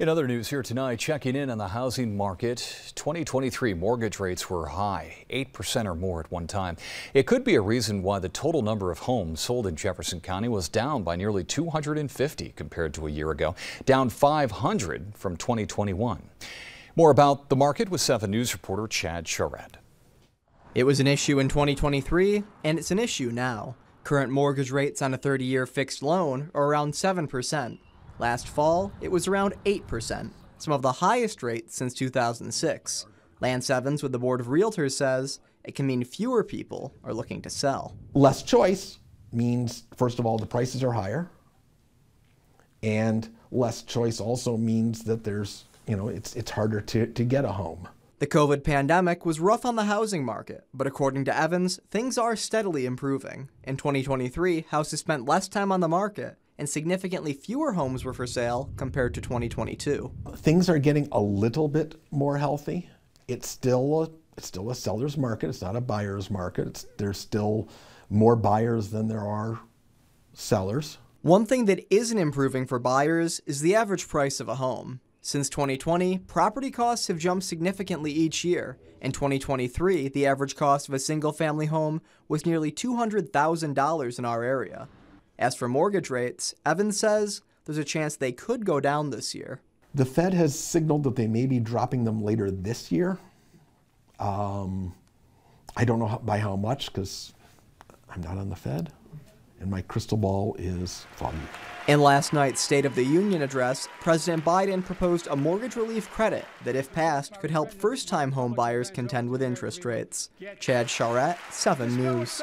In other news here tonight, checking in on the housing market, 2023 mortgage rates were high, 8% or more at one time. It could be a reason why the total number of homes sold in Jefferson County was down by nearly 250 compared to a year ago, down 500 from 2021. More about the market with 7 News reporter Chad Charette. It was an issue in 2023, and it's an issue now. Current mortgage rates on a 30 year fixed loan are around 7%. Last fall, it was around 8%, some of the highest rates since 2006. Lance Evans with the Board of Realtors says it can mean fewer people are looking to sell. Less choice means, first of all, the prices are higher. And less choice also means that there's, you know, it's, it's harder to, to get a home. The COVID pandemic was rough on the housing market, but according to Evans, things are steadily improving. In 2023, houses spent less time on the market and significantly fewer homes were for sale compared to 2022. Things are getting a little bit more healthy. It's still a, it's still a seller's market. It's not a buyer's market. It's, there's still more buyers than there are sellers. One thing that isn't improving for buyers is the average price of a home. Since 2020, property costs have jumped significantly each year. In 2023, the average cost of a single family home was nearly $200,000 in our area. As for mortgage rates, Evans says there's a chance they could go down this year. The Fed has signaled that they may be dropping them later this year. Um, I don't know how, by how much because I'm not on the Fed and my crystal ball is foggy. In last night's State of the Union address, President Biden proposed a mortgage relief credit that, if passed, could help first time home buyers contend with interest rates. Chad Charette, 7 News.